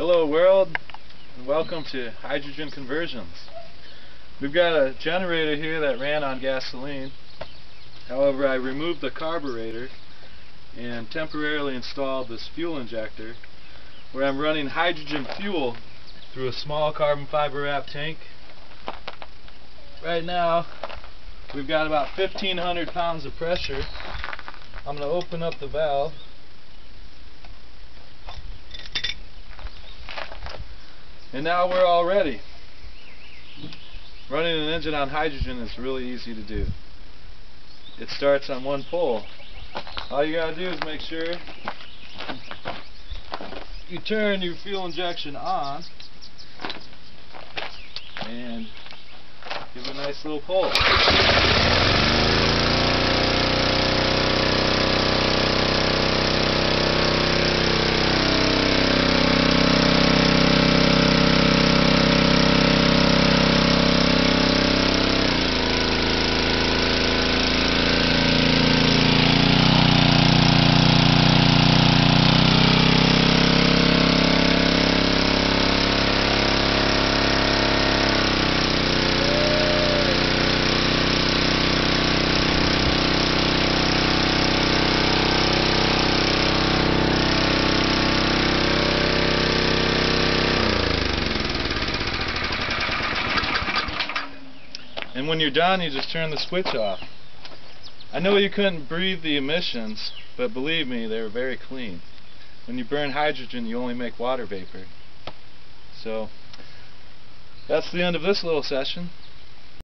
Hello world and welcome to Hydrogen Conversions. We've got a generator here that ran on gasoline. However, I removed the carburetor and temporarily installed this fuel injector where I'm running hydrogen fuel through a small carbon fiber wrap tank. Right now we've got about 1500 pounds of pressure. I'm going to open up the valve And now we're all ready. Running an engine on hydrogen is really easy to do. It starts on one pole. All you gotta do is make sure you turn your fuel injection on and give it a nice little pull. And when you're done, you just turn the switch off. I know you couldn't breathe the emissions, but believe me, they were very clean. When you burn hydrogen, you only make water vapor. So, that's the end of this little session.